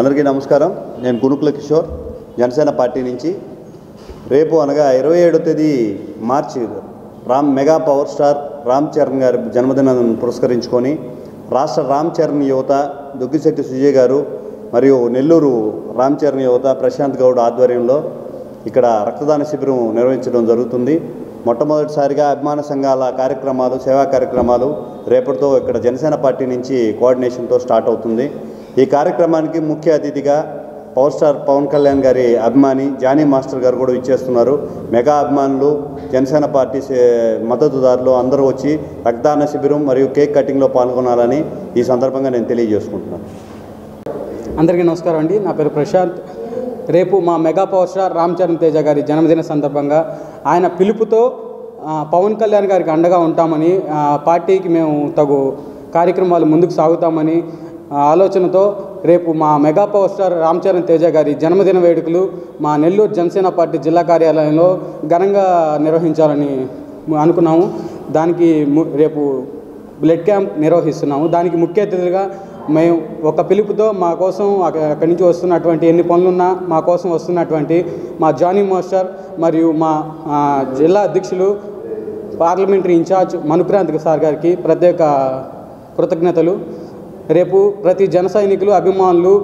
అందరికీ నమస్కారం. నేను గునుకుల కిషోర్. జనసేన పార్టీ నుంచి రేపు అనగా ఇరవై ఏడో తేదీ March Ram mega power star Ram Charan గారి జన్మదినాన్ని పురస్కరించుకొని రాష్ట్ర రామ్ చరణ్ యువత దుగ్గిశెట్టి సుజయ్ గారు మరియు నెల్లూరు రామ్ చరణ్ యువత ప్రశాంత్ గౌడ్ ఆధ్వర్యంలో ఇక్కడ రక్తదాన శిబిరం నిర్వహించడం జరుగుతుంది. మొట్టమొదటిసారిగా అభిమాన సంఘాల కార్యక్రమాలు సేవా కార్యక్రమాలు రేపటితో ఇక్కడ జనసేన పార్టీ నుంచి కోఆర్డినేషన్తో స్టార్ట్ అవుతుంది. ఈ కార్యక్రమానికి ముఖ్య అతిథిగా పవర్ స్టార్ పవన్ కళ్యాణ్ గారి అభిమాని జానీ మాస్టర్ గారు కూడా ఇచ్చేస్తున్నారు మెగా అభిమానులు జనసేన పార్టీ సే- మద్దతుదారులు అందరూ వచ్చి రక్తదాన శిబిరం మరియు కేక్ కటింగ్లో పాల్గొనాలని ఈ సందర్భంగా నేను తెలియజేసుకుంటున్నాను. అందరికీ నమస్కారం అండి. నా పేరు ప్రశాంత్. రేపు మా mega power star Ram Charan Teja గారి జన్మదిన సందర్భంగా ఆయన పిలుపుతో పవన్ కళ్యాణ్ గారికి అండగా ఉంటామని పార్టీకి మేము తగు కార్యక్రమాలు ముందుకు సాగుతామని ఆలోచనతో రేపు మా mega power star Ram Charan Teja గారి జన్మదిన వేడుకలు మా నెల్లూరు జనసేన పార్టీ జిల్లా కార్యాలయంలో ఘనంగా నిర్వహించాలని అనుకున్నాము. దానికి రేపు బ్లడ్ క్యాంప్ నిర్వహిస్తున్నాము. దానికి ముఖ్య అతిథులుగా మేము ఒక పిలుపుతో మా కోసం అక్కడి నుంచి వస్తున్నటువంటి ఎన్ని పనులున్నా మా కోసం వస్తున్నటువంటి మా జానీ మాస్టర్ మరియు మా జిల్లా అధ్యక్షులు పార్లమెంటరీ ఇన్ఛార్జ్ మనుక్రాంత్ సార్ గారికి ప్రత్యేక కృతజ్ఞతలు. రేపు ప్రతి జన సైనికులు అభిమానులు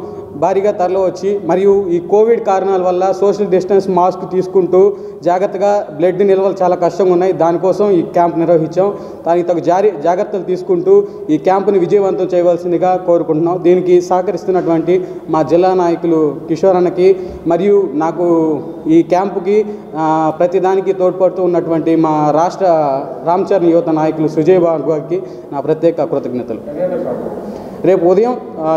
భారీగా తరలివచ్చి మరియు ఈ కోవిడ్ కారణాల వల్ల సోషల్ డిస్టెన్స్ మాస్క్ తీసుకుంటూ జాగ్రత్తగా బ్లడ్ నిల్వలు చాలా కష్టంగా ఉన్నాయి. దానికోసం ఈ క్యాంప్ నిర్వహించాం. దానికి తగు జారీ జాగ్రత్తలు తీసుకుంటూ ఈ క్యాంపుని విజయవంతం చేయవలసిందిగా కోరుకుంటున్నాం. దీనికి సహకరిస్తున్నటువంటి మా జిల్లా నాయకులు కిషోర్ అన్నకి మరియు నాకు ఈ క్యాంపుకి ప్రతిదానికి తోడ్పడుతూ ఉన్నటువంటి మా రాష్ట్ర రామ్ చరణ్ యువత నాయకులు సుజయ్ బాబు గారికి నా ప్రత్యేక కృతజ్ఞతలు. రేపు ఉదయం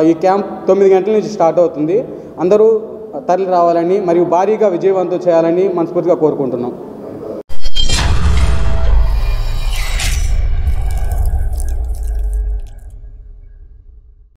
ఈ క్యాంప్ తొమ్మిది గంటల నుంచి స్టార్ట్ అవుతుంది. అందరూ తరలి రావాలని మరియు భారీగా విజయవంతం చేయాలని మనస్ఫూర్తిగా కోరుకుంటున్నాం.